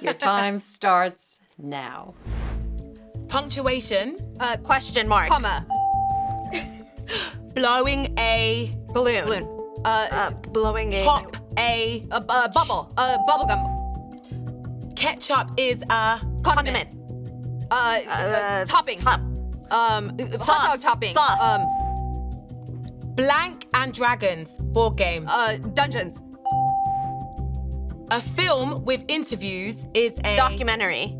Your time starts now. Punctuation. Uh, Question mark. comma. Blowing a balloon. Balloon. Uh, Uh, blowing a pop a uh, uh, bubble. Uh, bubblegum. ketchup is a Condiment. Uh, uh, Uh, topping. top. Um, hot dog topping. Sauce. Um, blank and dragons board game. uh, dungeons. A film with interviews is a documentary.